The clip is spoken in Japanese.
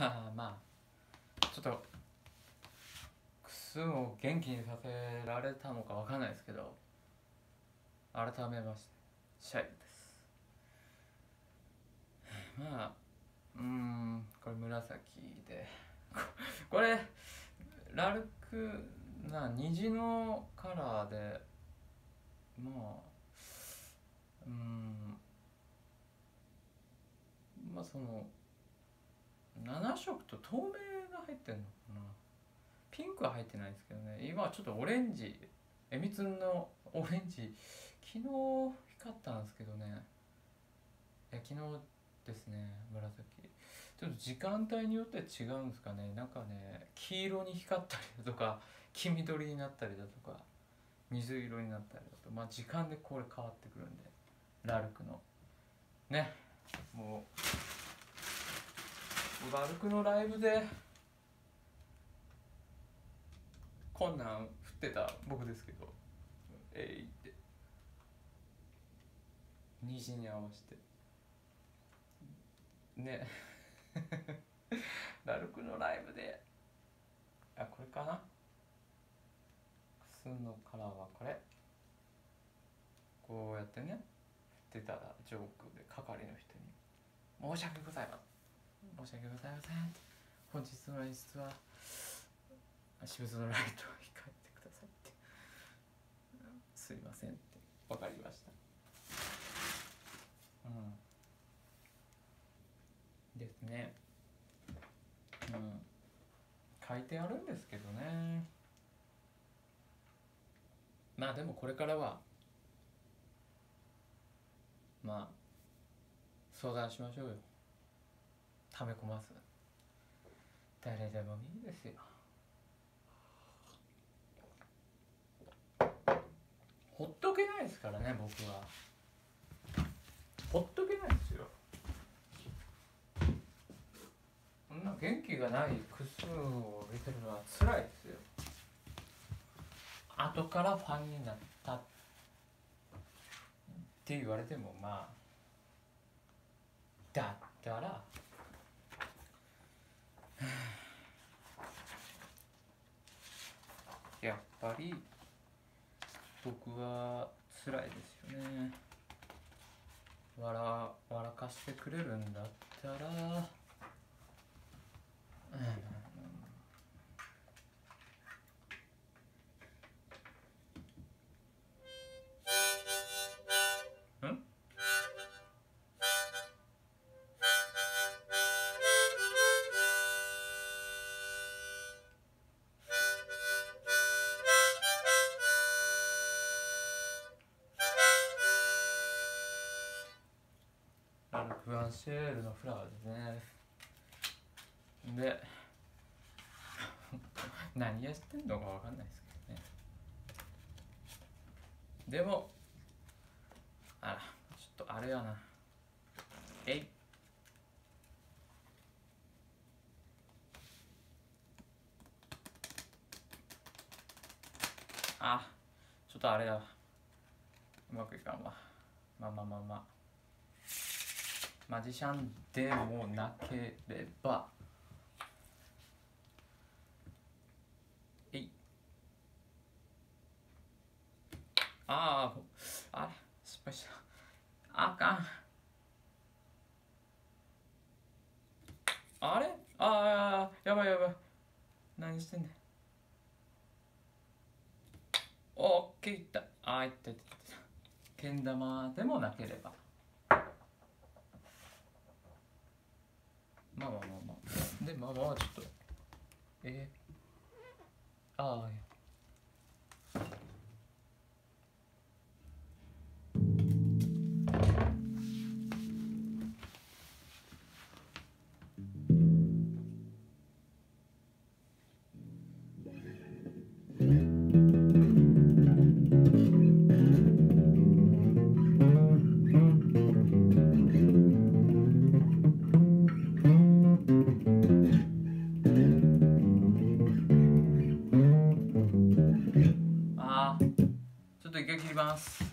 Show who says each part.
Speaker 1: あまあちょっとクスを元気にさせられたのかわかんないですけど改めましてシャイです。まあうんこれ紫で。これラルクな虹のカラーでまあうんまあその7色と透明が入ってんのかな？ピンクは入ってないですけどね。今はちょっとオレンジえみつんの オレンジ。昨日光ったんですけどね。いや昨日ですね紫。ちょっと時間帯によって違うんですかね。なんかね黄色に光ったりだとか黄緑になったりだとか水色になったりだとまあ時間でこれ変わってくるんで。ラルクの。ね。もうラルクのライブでこんなん降ってた僕ですけどえいって。虹に合わせて。ね。ラルクのライブで。あこれかな。クスのカラーはこれ。こうやってね振ってたらジョークで係の人に「申し訳ございません。申し訳ございません」本日の演出は渋津のライトを控えてくださいって。すいませんって。分かりました。うん。ですね。うん。書いてあるんですけどね。まあでもこれからはまあ相談しましょうよ。溜め込ます？誰でもいいですよ。ほっとけないですからね僕は。ほっとけないですよ。そんな元気がないクスを見てるのは辛いですよ。後からファンになったって言われてもまあだったらやっぱり僕は辛いですよね。笑笑かしてくれるんだったらうん。ンシェールのフラワーですね。で 何やってんのかわかんないですけどね。でもあらちょっとあれやな。えい。あちょっとあれやわ。うまくいかんわ。まあまあまあまあ。マジシャンでもなければ。えい。あああれ失敗した。あかん。あれ？ああやばいやばい。何してんねんオッケーいったあいったいったいった。けん玉でもなければ。まあまあまあまあ。でまあまあちょっと。えー、ああきます。